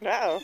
No.